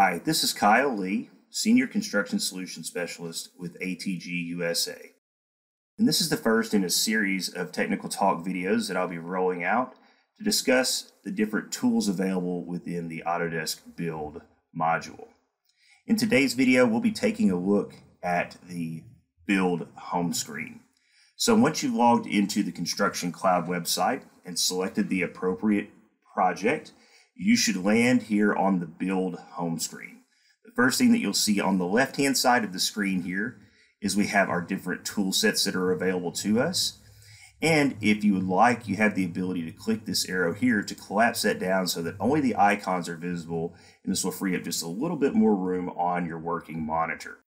Hi, this is Kyle Lee, Senior Construction Solution Specialist with ATG USA. And this is the first in a series of technical talk videos that I'll be rolling out to discuss the different tools available within the Autodesk Build module. In today's video, we'll be taking a look at the Build home screen. So once you've logged into the Construction Cloud website and selected the appropriate project, you should land here on the build home screen. The first thing that you'll see on the left hand side of the screen here is we have our different tool sets that are available to us. And if you would like, you have the ability to click this arrow here to collapse that down so that only the icons are visible, and this will free up just a little bit more room on your working monitor.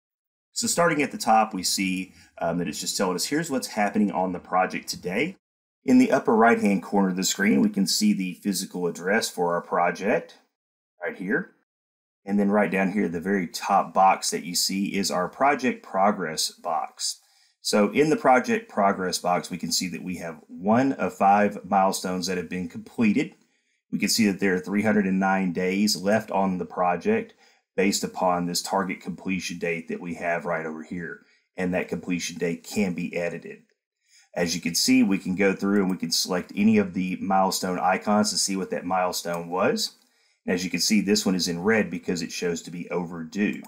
So starting at the top, we see um, that it's just telling us here's what's happening on the project today. In the upper right hand corner of the screen, we can see the physical address for our project right here. And then right down here, the very top box that you see is our project progress box. So in the project progress box, we can see that we have one of five milestones that have been completed. We can see that there are 309 days left on the project based upon this target completion date that we have right over here. And that completion date can be edited. As you can see, we can go through and we can select any of the milestone icons to see what that milestone was. And as you can see, this one is in red because it shows to be overdue.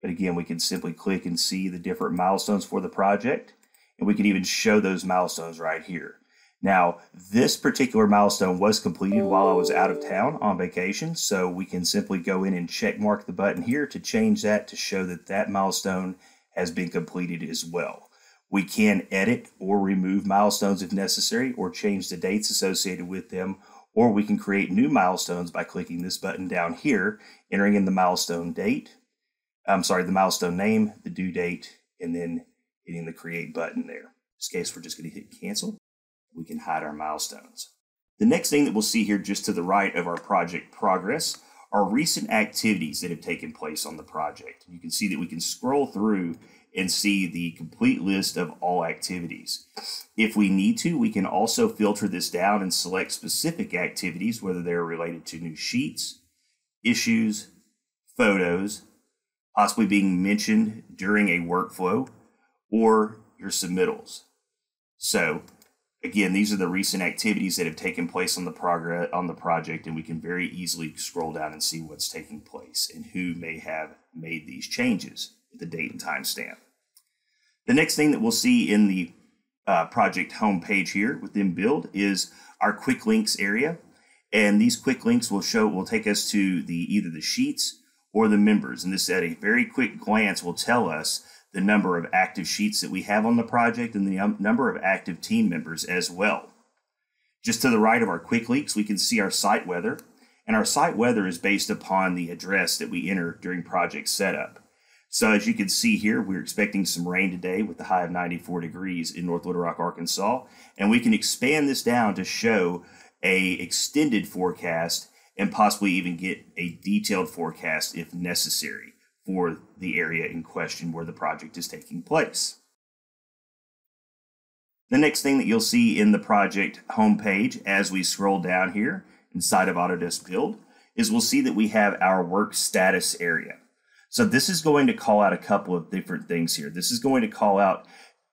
But again, we can simply click and see the different milestones for the project. And we can even show those milestones right here. Now, this particular milestone was completed while I was out of town on vacation, so we can simply go in and check mark the button here to change that to show that that milestone has been completed as well. We can edit or remove milestones if necessary or change the dates associated with them, or we can create new milestones by clicking this button down here, entering in the milestone date, I'm sorry, the milestone name, the due date, and then hitting the create button there. In this case, we're just going to hit cancel. We can hide our milestones. The next thing that we'll see here just to the right of our project progress are recent activities that have taken place on the project. You can see that we can scroll through and see the complete list of all activities. If we need to, we can also filter this down and select specific activities, whether they're related to new sheets, issues, photos, possibly being mentioned during a workflow, or your submittals. So, again, these are the recent activities that have taken place on the progress on the project, and we can very easily scroll down and see what's taking place and who may have made these changes with the date and time stamp. The next thing that we'll see in the uh, project homepage here within Build is our quick links area. And these quick links will show will take us to the either the sheets or the members. And this at a very quick glance will tell us the number of active sheets that we have on the project and the um, number of active team members as well. Just to the right of our quick links, we can see our site weather. And our site weather is based upon the address that we enter during project setup. So as you can see here, we're expecting some rain today with the high of 94 degrees in North Little Rock, Arkansas. And we can expand this down to show a extended forecast and possibly even get a detailed forecast if necessary for the area in question where the project is taking place. The next thing that you'll see in the project homepage as we scroll down here inside of Autodesk Build is we'll see that we have our work status area. So this is going to call out a couple of different things here. This is going to call out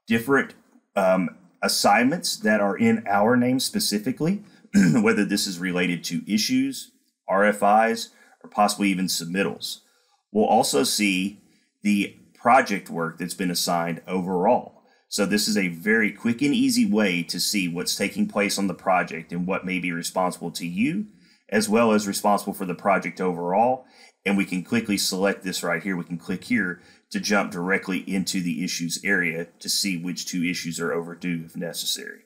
different um, assignments that are in our name specifically, whether this is related to issues, RFIs, or possibly even submittals. We'll also see the project work that's been assigned overall. So this is a very quick and easy way to see what's taking place on the project and what may be responsible to you, as well as responsible for the project overall, and we can quickly select this right here. We can click here to jump directly into the issues area to see which two issues are overdue if necessary.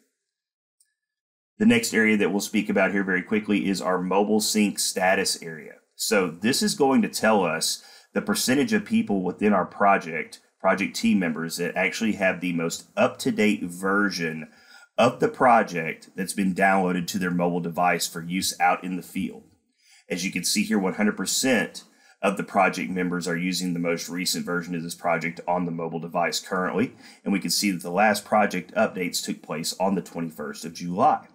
The next area that we'll speak about here very quickly is our mobile sync status area. So this is going to tell us the percentage of people within our project, project team members that actually have the most up-to-date version of the project that's been downloaded to their mobile device for use out in the field. As you can see here, 100% of the project members are using the most recent version of this project on the mobile device currently. And we can see that the last project updates took place on the 21st of July.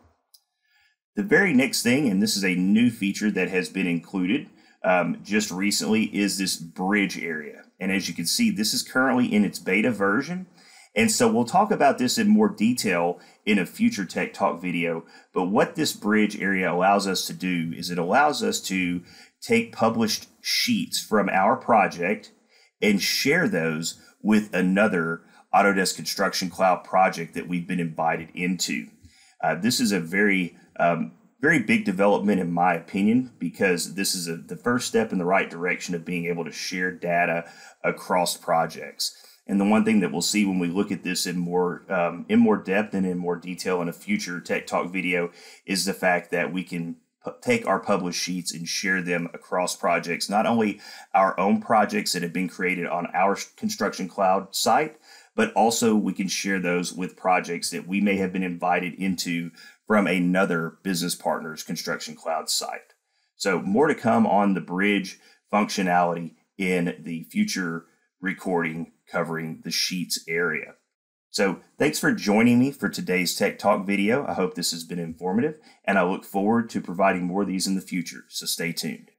The very next thing, and this is a new feature that has been included um, just recently is this bridge area. And as you can see, this is currently in its beta version. And so we'll talk about this in more detail in a future Tech Talk video. But what this bridge area allows us to do is it allows us to take published sheets from our project and share those with another Autodesk Construction Cloud project that we've been invited into. Uh, this is a very um, very big development in my opinion because this is a, the first step in the right direction of being able to share data across projects. And the one thing that we'll see when we look at this in more um, in more depth and in more detail in a future Tech Talk video is the fact that we can take our published sheets and share them across projects, not only our own projects that have been created on our construction cloud site, but also we can share those with projects that we may have been invited into from another business partner's construction cloud site. So more to come on the bridge functionality in the future recording covering the sheets area. So thanks for joining me for today's Tech Talk video. I hope this has been informative and I look forward to providing more of these in the future. So stay tuned.